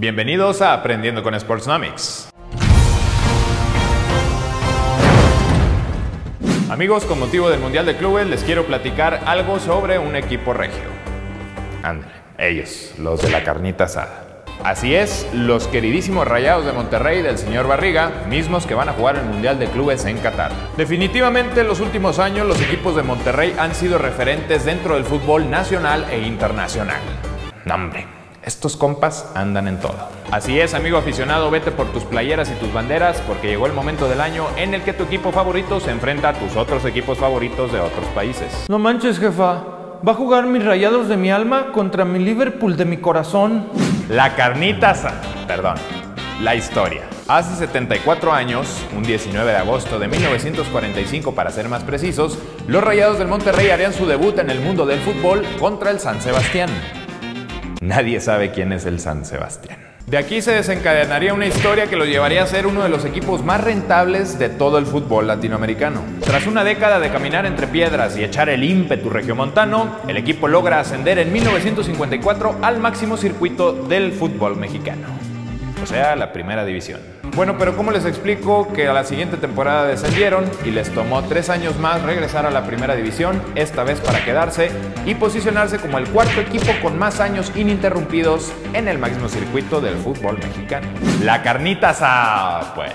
Bienvenidos a Aprendiendo con Sportsnomics. Amigos, con motivo del Mundial de Clubes les quiero platicar algo sobre un equipo regio. Ándale, ellos, los de la carnita asada. Así es, los queridísimos Rayados de Monterrey del señor Barriga, mismos que van a jugar el Mundial de Clubes en Qatar. Definitivamente en los últimos años los equipos de Monterrey han sido referentes dentro del fútbol nacional e internacional. ¡Nombre! Estos compas andan en todo. Así es, amigo aficionado, vete por tus playeras y tus banderas porque llegó el momento del año en el que tu equipo favorito se enfrenta a tus otros equipos favoritos de otros países. No manches, jefa. Va a jugar mis rayados de mi alma contra mi Liverpool de mi corazón. La carnita. Perdón. La historia. Hace 74 años, un 19 de agosto de 1945 para ser más precisos, los Rayados del Monterrey harían su debut en el mundo del fútbol contra el San Sebastián. Nadie sabe quién es el San Sebastián. De aquí se desencadenaría una historia que lo llevaría a ser uno de los equipos más rentables de todo el fútbol latinoamericano. Tras una década de caminar entre piedras y echar el ímpetu regiomontano, el equipo logra ascender en 1954 al máximo circuito del fútbol mexicano, o sea, la primera división. Bueno, pero ¿cómo les explico que a la siguiente temporada descendieron y les tomó tres años más regresar a la primera división, esta vez para quedarse y posicionarse como el cuarto equipo con más años ininterrumpidos en el máximo circuito del fútbol mexicano? La carnita pues.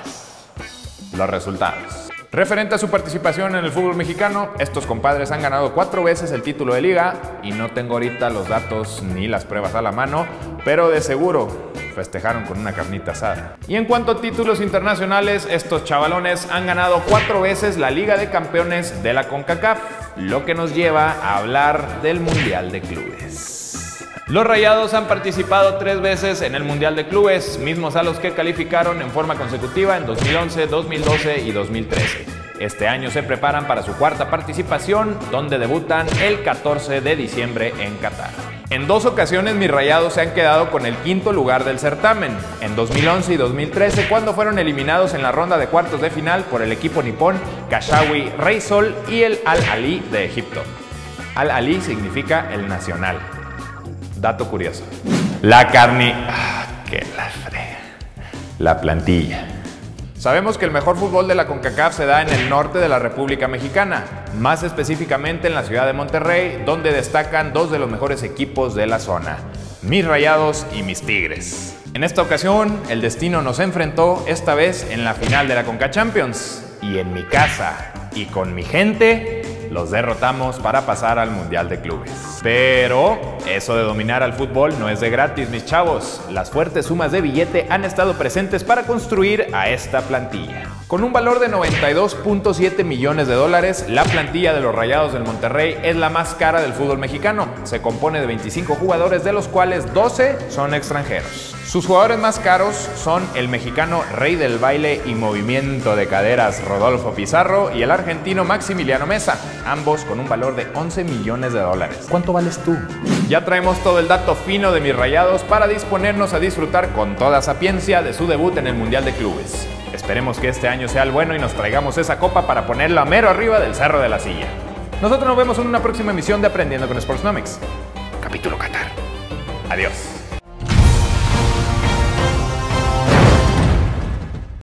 Los resultados. Referente a su participación en el fútbol mexicano, estos compadres han ganado cuatro veces el título de liga y no tengo ahorita los datos ni las pruebas a la mano, pero de seguro festejaron con una carnita asada. Y en cuanto a títulos internacionales, estos chavalones han ganado cuatro veces la Liga de Campeones de la CONCACAF, lo que nos lleva a hablar del Mundial de Clubes. Los Rayados han participado tres veces en el Mundial de Clubes, mismos a los que calificaron en forma consecutiva en 2011, 2012 y 2013. Este año se preparan para su cuarta participación, donde debutan el 14 de diciembre en Qatar. En dos ocasiones mis rayados se han quedado con el quinto lugar del certamen, en 2011 y 2013 cuando fueron eliminados en la ronda de cuartos de final por el equipo nipón Kashawi Reysol y el Al-Ali de Egipto. Al-Ali significa el nacional. Dato curioso. La carne... Ah, qué la frega. La plantilla. Sabemos que el mejor fútbol de la CONCACAF se da en el norte de la República Mexicana, más específicamente en la ciudad de Monterrey, donde destacan dos de los mejores equipos de la zona, mis Rayados y mis Tigres. En esta ocasión, el destino nos enfrentó esta vez en la final de la CONCA Champions, y en mi casa y con mi gente los derrotamos para pasar al Mundial de Clubes. Pero eso de dominar al fútbol no es de gratis, mis chavos. Las fuertes sumas de billete han estado presentes para construir a esta plantilla. Con un valor de 92.7 millones de dólares, la plantilla de los Rayados del Monterrey es la más cara del fútbol mexicano. Se compone de 25 jugadores, de los cuales 12 son extranjeros. Sus jugadores más caros son el mexicano rey del baile y movimiento de caderas Rodolfo Pizarro y el argentino Maximiliano Mesa, ambos con un valor de 11 millones de dólares. ¿Cuánto vales tú? Ya traemos todo el dato fino de mis rayados para disponernos a disfrutar con toda sapiencia de su debut en el Mundial de Clubes. Esperemos que este año sea el bueno y nos traigamos esa copa para ponerla mero arriba del cerro de la silla. Nosotros nos vemos en una próxima emisión de Aprendiendo con Sportsnomics. Capítulo Qatar. Adiós.